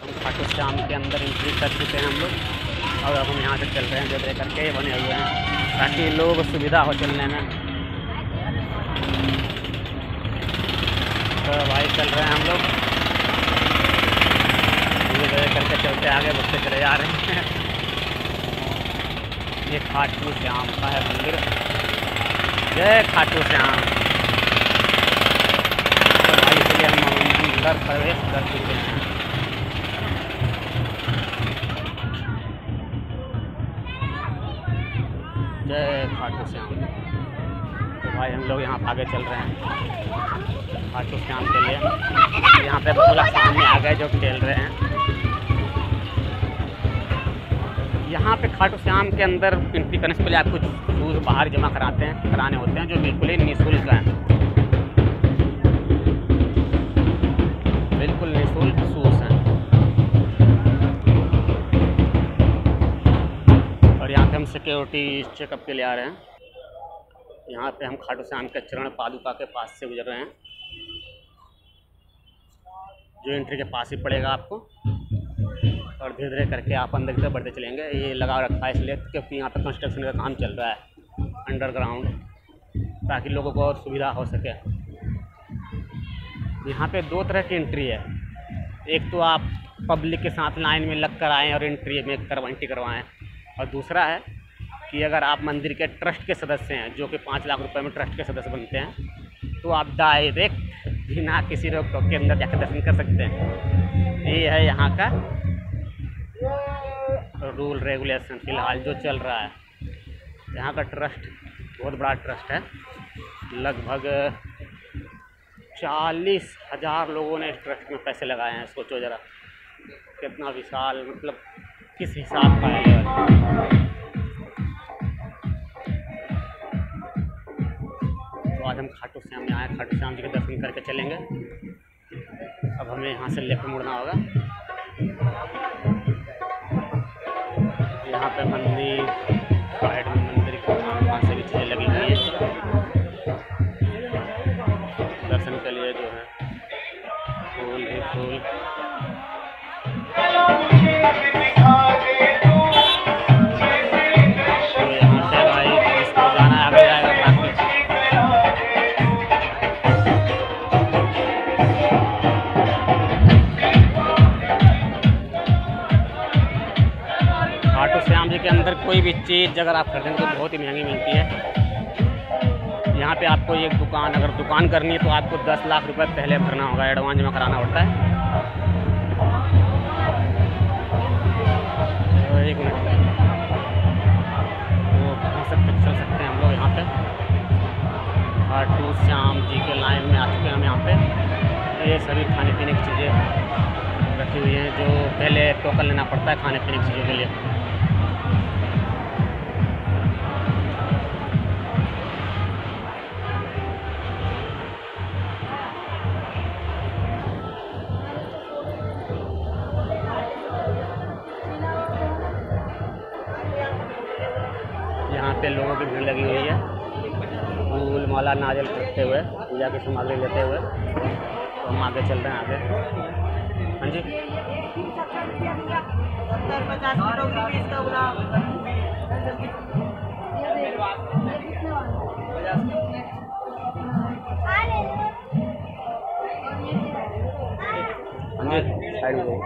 हम श्याम के अंदर एंट्री कर चुके हैं हम लोग। और अब हम यहाँ से चल रहे हैं जो देख करके बने हुए हैं, ताकि लोगों को सुविधा हो चलने में। तो भाई चल रहे हैं हम लोग। करके चलते आगे बढ़ते चले जा रहे हैं। ये खाटू श्याम का है मंदिर। जय खाटू श्याम। तो भाई इसलिए हम अंदर प्रवेश कर चुके हैं। जय से तो भाई हम लोग यहाँ आगे चल रहे हैं। खाटू श्याम के लिए। यहाँ पे बकुला सामने आ गए जो खेल रहे हैं। यहाँ पे खाटू श्याम के अंदर एंट्री करने से पहले आप कुछ शूज़ बाहर जमा कराते हैं, कराने होते हैं, जो बिल्कुल ही निःशुल्क हैं। सिक्योरिटी चेकअप के लिए आ रहे हैं। यहाँ पे हम खाटू श्याम के चरण पादुका के पास से गुजर रहे हैं। जो एंट्री के पास ही पड़ेगा आपको। और धीरे धीरे करके आप अंदर की तरफ़ बढ़ते चलेंगे। ये लगा रखा है इसलिए क्योंकि यहाँ पे कंस्ट्रक्शन का काम चल रहा है। अंडरग्राउंड ताकि लोगों को और सुविधा हो सके। यहाँ पे दो तरह की एंट्री है। एक तो आप पब्लिक के साथ लाइन में लग कर आएँ और एंट्री में करवा एंट्री करवाएँ। और दूसरा है कि अगर आप मंदिर के ट्रस्ट के सदस्य हैं, जो कि पाँच लाख रुपए में ट्रस्ट के सदस्य बनते हैं तो आप डायरेक्ट बिना किसी रोक टोक के अंदर जाकर दर्शन कर सकते हैं। ये है यहाँ का रूल रेगुलेशन फ़िलहाल जो चल रहा है। यहाँ का ट्रस्ट, बहुत बड़ा ट्रस्ट है। लगभग चालीस हज़ार लोगों ने इस ट्रस्ट में पैसे लगाए हैं, सोचो ज़रा, कितना विशाल मतलब किस हिसाब का है तो आज हम खाटू श्याम में आए खाटू श्याम जी के दर्शन करके चलेंगे। अब हमें यहाँ से लेकर मुड़ना होगा। यहाँ पे मंदिर साइड में मंदिर के वहाँ से भी चीज़ें लगी हुई है। दर्शन के लिए जो है, फूल ही फूल। तो यहाँ से भाई जाना आगे जाएगा भी चीज़ अगर आप खरीदेंगे तो बहुत ही महँगी मिलती है। यहाँ पे आपको एक दुकान, अगर दुकान करनी है तो आपको दस लाख रुपए पहले भरना होगा, एडवांस जमा कराना पड़ता है। तो एक मिनट। तो कहाँ से चल सकते हैं हम लोग यहाँ पे? खाटू श्याम जी के लाइन में आ चुके हैं हम यहाँ पे। तो ये सभी खाने पीने की चीज़ें रखी हुई हैं, जो पहले टोकन लेना पड़ता है खाने पीने की चीज़ों के लिए। यहाँ पे लोगों की भीड़ लगी हुई है। फूल, माला, नारियल खरीदते हुए, पूजा की सामग्री लेते हुए। तो हम आगे चल रहे हैं आगे। हाँ जी। हाँ में।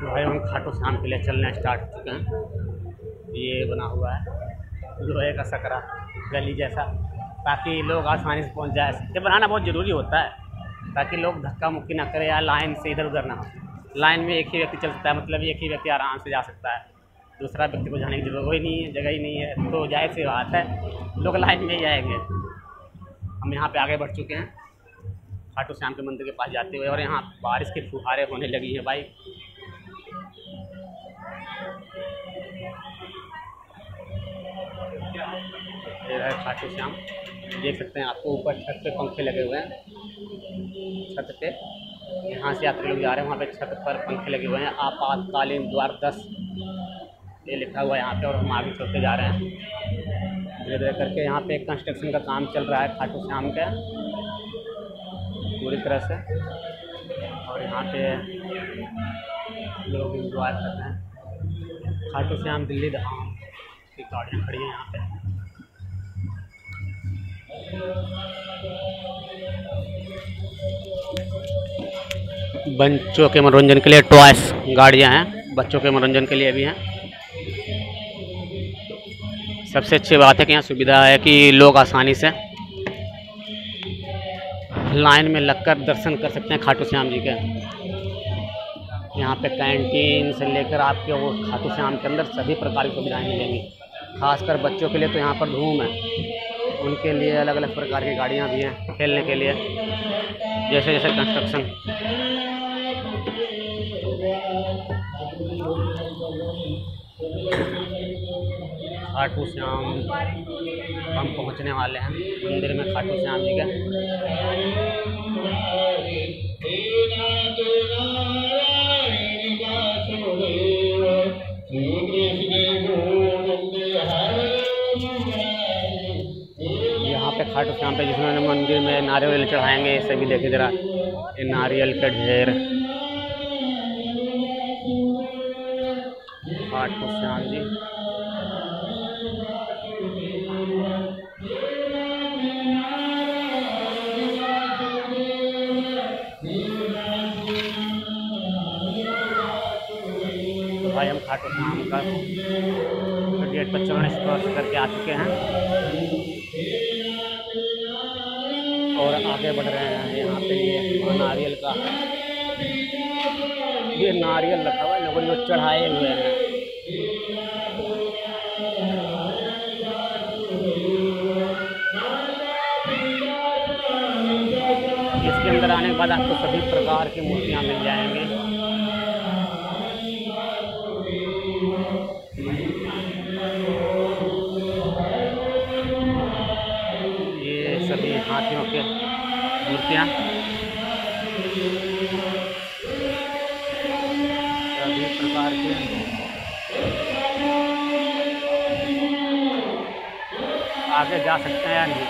तो भाई हम खाटू श्याम के लिए चलना स्टार्ट चुके हैं। ये बना हुआ है, लोहे का सकरा, गली जैसा, ताकि लोग आसानी से पहुँच जाए। ये बनाना बहुत ज़रूरी होता है, ताकि लोग धक्का मुक्की ना करें या लाइन से इधर उधर ना हो। लाइन में एक ही व्यक्ति चल सकता है मतलब एक ही व्यक्ति आराम से जा सकता है। दूसरा व्यक्ति को जाने की ज़रूरत ही नहीं है, जगह ही नहीं है। तो ज़ाहिर सी बात है, लोग लाइन में ही आएँगे। हम यहाँ पे आगे बढ़ चुके हैं। खाटू श्याम के मंदिर के पास जाते हुए और यहाँ बारिश की फुहारें होने लगी हैं भाई। खाटू श्याम। देख सकते हैं, आपको ऊपर छत पे पंखे लगे हुए हैं। छत पे। यहाँ से यात्री लोग जा रहे हैं, वहाँ पे छत पर पंखे लगे हुए हैं। आपातकालीन द्वार दस, ये लिखा हुआ है यहाँ पे और हम आगे चलते जा रहे हैं। धीरे धीरे करके यहाँ पे कंस्ट्रक्शन का काम चल रहा है खाटू श्याम का। पूरी तरह से। और यहाँ पे लोग इंजॉय कर रहे हैं। खाटू श्याम, दिल्ली धाम की गाड़ियाँ खड़ी हैं यहाँ पे। बच्चों के मनोरंजन के लिए टॉयस गाड़ियाँ हैं, बच्चों के मनोरंजन के लिए भी हैं। सबसे अच्छी बात है कि यहाँ सुविधा है कि लोग आसानी से लाइन में लगकर दर्शन कर सकते हैं खाटू श्याम जी के। यहाँ पे कैंटीन से लेकर आपके वो खाटू श्याम के अंदर सभी प्रकार की सुविधाएँ मिलेंगी। खासकर बच्चों के लिए तो यहाँ पर धूम है। उनके लिए अलग अलग प्रकार की गाड़ियाँ भी हैं खेलने के लिए। जैसे जैसे कंस्ट्रक्शन खाटू श्याम, हम पहुँचने वाले हैं। मंदिर में खाटू श्याम जी के। खाटू श्याम पे जिसमें मंदिर में नारियल चढ़ाएँगे ये सभी देखे जरा। ये नारियल का ढेर। श्याम जी। तो भाई हम खाटू श्याम का गेट पर चरण स्पर्श करके आ चुके हैं। और आगे बढ़ रहे हैं यहाँ पे ये नारियल का। ये नारियल रखा हुआ है लोगों ने चढ़ाए हुए हैं। इसके अंदर आने के बाद आपको सभी प्रकार की मूर्तियाँ मिल जाएँगी। सभी हाथियों के मूर्तियाँ। सभी प्रकार के आगे जा सकते हैं या नहीं?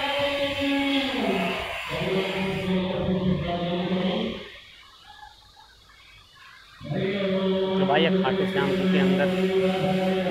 तो भाई खाटू श्याम के अंदर।